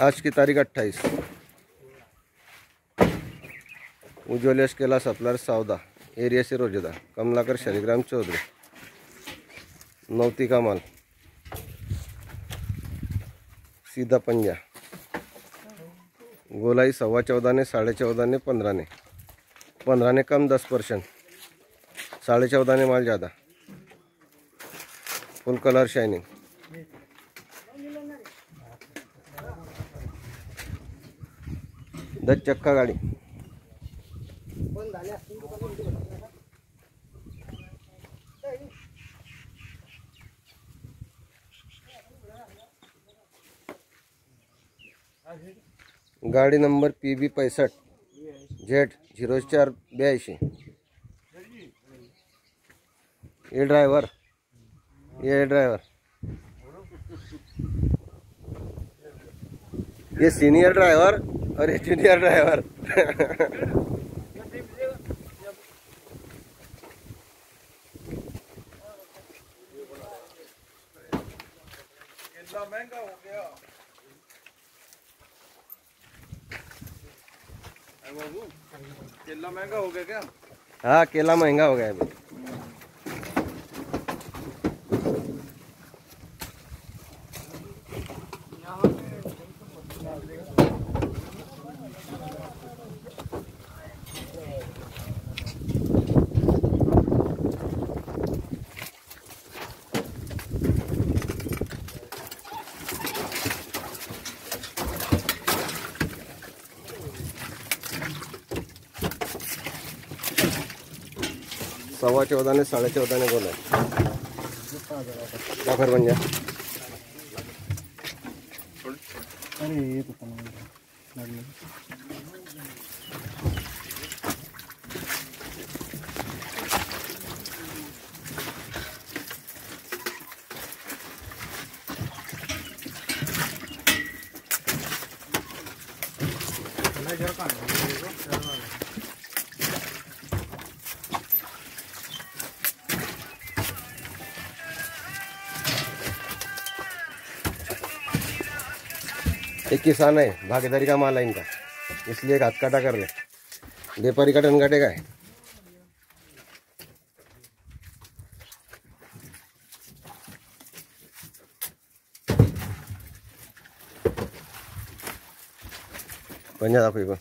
आज की तारीख अट्ठाईस। उज्ज्वल केला सप्लायर सावदा एरिया से रोजेदा कमलाकर शालिग्राम चौधरी नौती का माल, सीधा पंजा, गोलाई सवा चौदह ने साढ़े चौदह ने पंद्रह ने पंद्रह ने कम दस परसेंट साढ़े चौदह ने माल ज़्यादा। Full colour shining. दस चक्का गाड़ी। गाडी नंबर पी बी पैसठ झेड झिरो चार ब्याऐंशी ये ड्रायव्हर ये ड्रायव्हर ये सीनियर ड्राइवर और ये जूनियर ड्राइवर महँगा हो गया केला महँगा हो गया क्या? हाँ केला महँगा हो गया अभी। सवा चौदह ने साढ़े चौदह ने बोला क्या फिर बन जा अरे ये तो एक किसान है, भागीदारी का माल है इनका। इसलिए हाथ काटा कर ले। व्यापारी का टन काटेगा। है पंजा दाखव